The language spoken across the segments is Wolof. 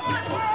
Let's go! Let's go!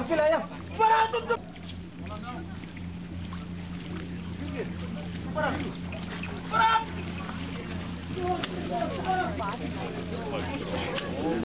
Supilaya. Para tutup. Para tutup.